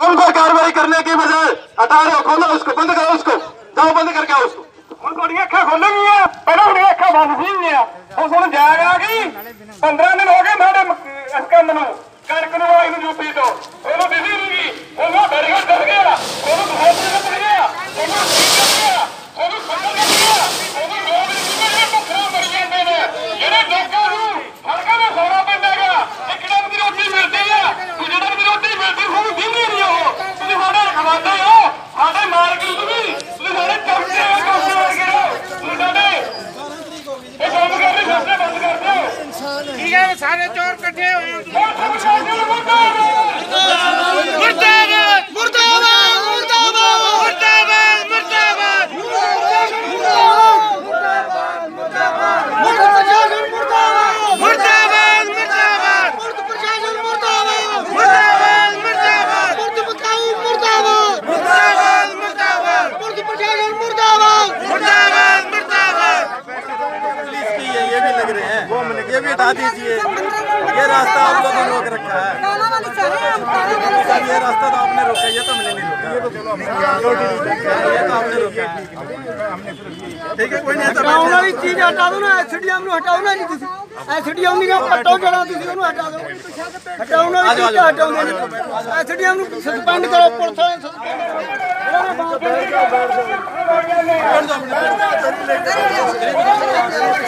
हम पर कार्रवाई करने के बजाय हटा रहे हो खोलो उसको बंद करो उसको जाओ बंद करके आओ उसको ਹੁਣ ਤੁਹਾਡੀਆਂ ਅੱਖਾਂ ਖੋਲਣਗੀਆਂ ਪਹਿਲਾਂ ਤੁਹਾਡੀਆਂ ਅੱਖਾਂ ਬੰਦ ਸੀਗੀਆਂ ਹੁਣ ਤੁਹਾਨੂੰ ਜਾਗ ਆ ਗਈ 15 ਦਿਨ ਹੋ ਗਏ ਸਾਡੇ ਮ- ਇਸ ਕੰਮ ਨੂੰ ਕਣਕ ਨੂੰ सारे चोर कटे हुए भी हटा दीजिए ये रास्ता आप लोगों ने रोक रखा है ये रास्ता तो आपने रोका ये तो मैंने नहीं रोका ये तो तो आपने रोका ठीक है कोई नहीं हटाओ ना भी चीज हटा दो ना एसडीएम ਨੂੰ ਹਟਾਓ ਨਾ ਜੀ ਤੁਸੀਂ। ਐਸਡੀਐਮ ਨੂੰ ਕੱਟੋ ਜਿਹੜਾ ਤੁਸੀਂ ਉਹਨੂੰ ਹਟਾ ਦਿਓ। ਹਟਾਓ ਨਾ ਜੀ ਹਟਾਓ ਨਾ ਐਸਡੀਐਮ ਨੂੰ ਸਸਪੈਂਡ ਕਰੋ ਪੁਲਿਸ ਵਾਲੇ ਸਸਪੈਂਡ ਕਰੋ। ਇਹਨਾਂ ਨੇ ਬਾਹਰ ਬੈਠ ਜਾ ਬੈਠ ਜਾ ਬੈਠ ਜਾ ਬੈਠ ਜਾ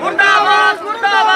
ਮੁਰਦਾਬਾਦ ਮੁਰਦਾਬਾਦ